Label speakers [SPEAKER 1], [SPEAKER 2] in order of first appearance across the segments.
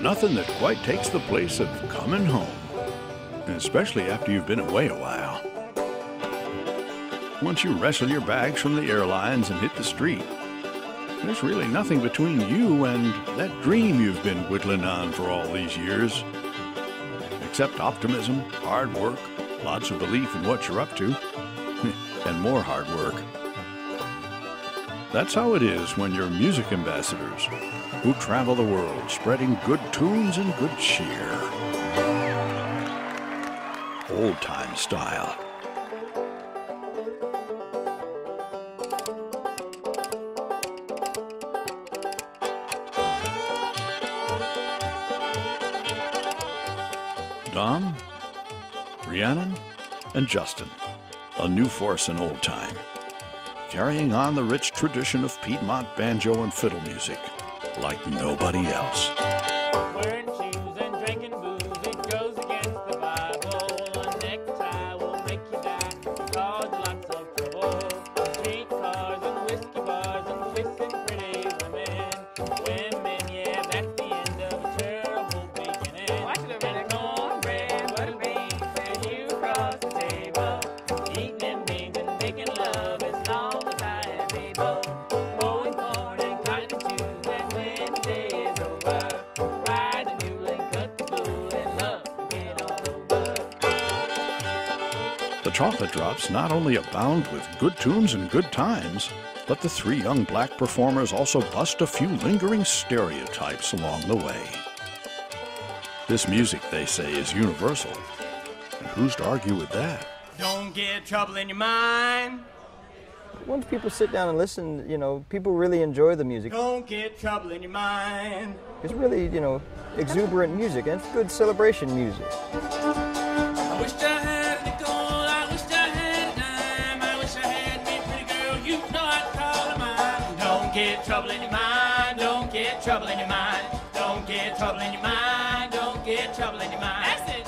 [SPEAKER 1] nothing that quite takes the place of coming home, especially after you've been away a while. Once you wrestle your bags from the airlines and hit the street, there's really nothing between you and that dream you've been whittling on for all these years. Except optimism, hard work, lots of belief in what you're up to, and more hard work. That's how it is when you're music ambassadors who travel the world spreading good tunes and good cheer. Old time style. Dom, Rhiannon, and Justin, a new force in old time, carrying on the rich tradition of Piedmont banjo and fiddle music like nobody else.
[SPEAKER 2] The
[SPEAKER 1] Chocolate Drops not only abound with good tunes and good times, but the three young black performers also bust a few lingering stereotypes along the way. This music, they say, is universal. And who's to argue with that?
[SPEAKER 2] Don't get trouble in your mind.
[SPEAKER 3] Once people sit down and listen, you know, people really enjoy the music.
[SPEAKER 2] Don't get trouble in your mind.
[SPEAKER 3] It's really, you know, exuberant music and it's good celebration music.
[SPEAKER 2] Get trouble in your mind. Don't get trouble in your mind. Don't get trouble in your mind. That's it.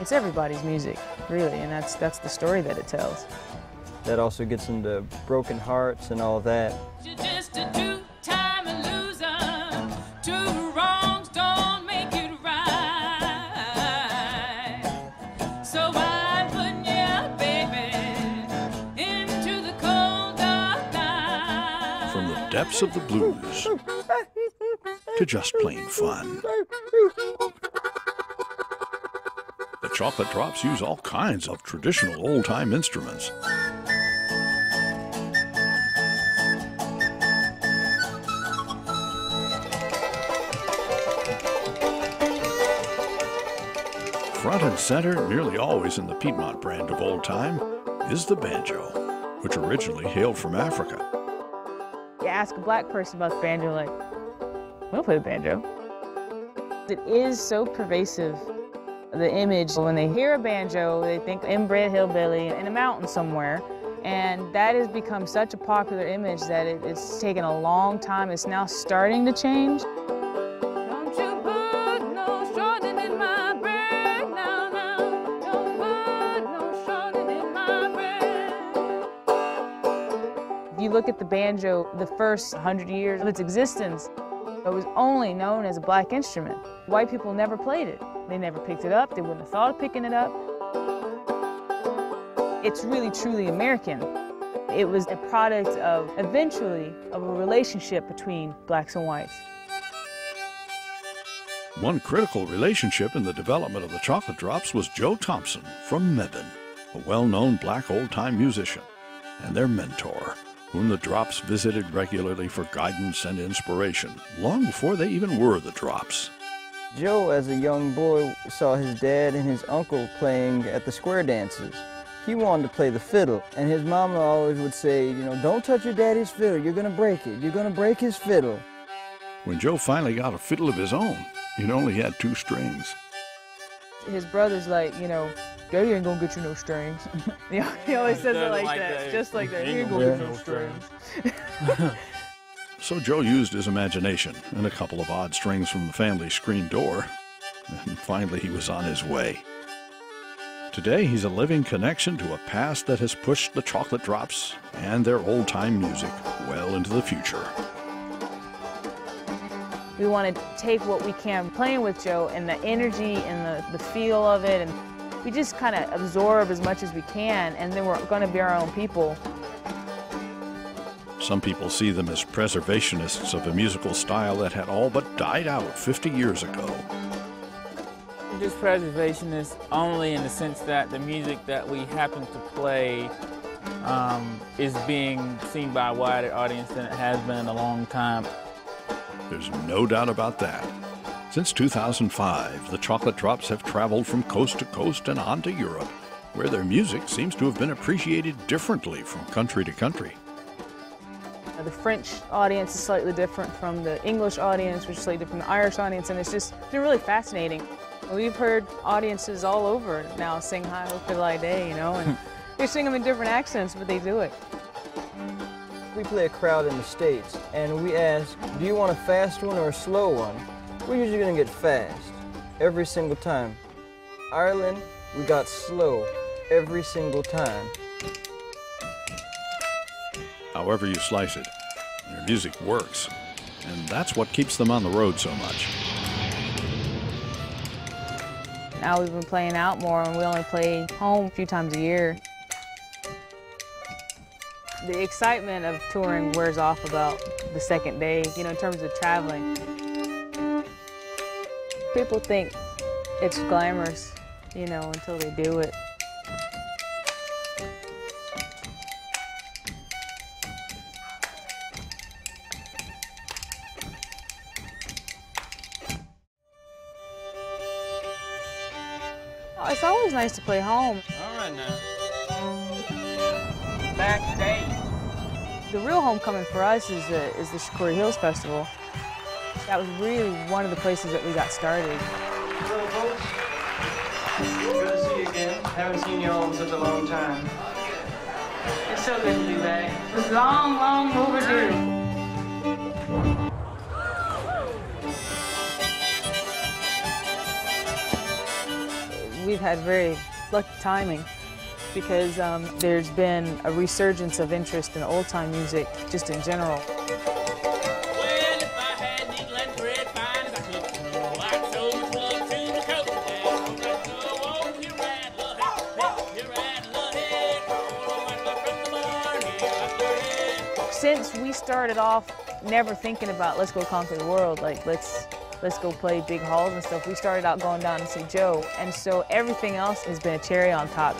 [SPEAKER 4] It's everybody's music, really, and that's that's the story that it tells.
[SPEAKER 3] That also gets into broken hearts and all that.
[SPEAKER 1] Depths of the blues to just plain fun. The Chocolate Drops use all kinds of traditional old time instruments. Front and center, nearly always in the Piedmont brand of old time, is the banjo, which originally hailed from Africa.
[SPEAKER 4] Ask a black person about the banjo, like, we don't play the banjo. It is so pervasive, the image. When they hear a banjo, they think inbred hillbilly in a mountain somewhere. And that has become such a popular image that it, it's taken a long time. It's now starting to change. Look at the banjo, the first 100 years of its existence, it was only known as a black instrument. White people never played it. They never picked it up. They wouldn't have thought of picking it up. It's really, truly American. It was a product of, eventually, of a relationship between blacks and whites.
[SPEAKER 1] One critical relationship in the development of the Chocolate Drops was Joe Thompson from Mebane, a well known black old time musician, and their mentor, whom the Drops visited regularly for guidance and inspiration, long before they even were the Drops.
[SPEAKER 3] Joe, as a young boy, saw his dad and his uncle playing at the square dances. He wanted to play the fiddle, and his mama always would say, you know, don't touch your daddy's fiddle, you're gonna break it, you're gonna break his fiddle.
[SPEAKER 1] When Joe finally got a fiddle of his own, it only had two strings.
[SPEAKER 4] His brother's like, you know, Daddy ain't gonna get you no strings. he he always says it like, that, just like that. He ain't gonna get you no strings.
[SPEAKER 1] So Joe used his imagination and a couple of odd strings from the family screen door, and finally he was on his way. Today he's a living connection to a past that has pushed the Chocolate Drops and their old time music well into the future.
[SPEAKER 4] We want to take what we can playing with Joe and the energy and the, the feel of it, and we just kind of absorb as much as we can, and then we're going to be our own people.
[SPEAKER 1] Some people see them as preservationists of a musical style that had all but died out 50 years ago.
[SPEAKER 2] Just preservationist only in the sense that the music that we happen to play um, is being seen by a wider audience than it has been in a long time.
[SPEAKER 1] There's no doubt about that. Since 2005, the Chocolate Drops have traveled from coast to coast and on to Europe, where their music seems to have been appreciated differently from country to country.
[SPEAKER 4] The French audience is slightly different from the English audience, which is slightly different from the Irish audience, and it's just been really fascinating. We've heard audiences all over now sing Hi Ho Fiddle Day, you know, and they sing them in different accents, but they do it.
[SPEAKER 3] We play a crowd in the States, and we ask, do you want a fast one or a slow one? We're usually gonna get fast, every single time. Ireland, we got slow, every single time.
[SPEAKER 1] However you slice it, their music works, and that's what keeps them on the road so much.
[SPEAKER 4] Now we've been playing out more, and we only play home a few times a year. The excitement of touring wears off about the second day, you know, in terms of traveling. People think it's glamorous, you know, until they do it. Oh, It's always nice to play home.
[SPEAKER 2] All right now. Backstage.
[SPEAKER 4] The real homecoming for us is the is the Shakori Hills Festival. That was really one of the places that we got started.
[SPEAKER 5] Hello, folks. Good to see you again. Haven't seen you all in such a long time.
[SPEAKER 4] It's so good to be back. It's long, long overdue. We've had very lucky timing because um, there's been a resurgence of interest in old time music just in general. We started off never thinking about let's go conquer the world, like let's let's go play big halls and stuff, we started out going down to see Joe, and so everything else has been a cherry on top.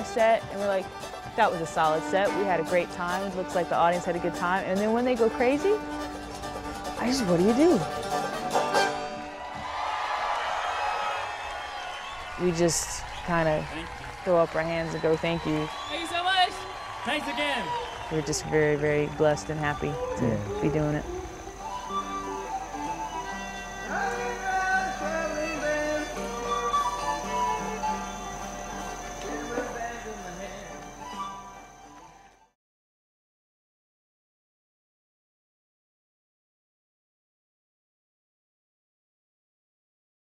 [SPEAKER 4] Our set and we're like, that was a solid set. We had a great time. It looks like the audience had a good time. And then when they go crazy, I just, what do you do? We just kind of throw up our hands and go, thank you.
[SPEAKER 2] Thank you so much. Thanks again.
[SPEAKER 4] We're just very, very blessed and happy to be doing it.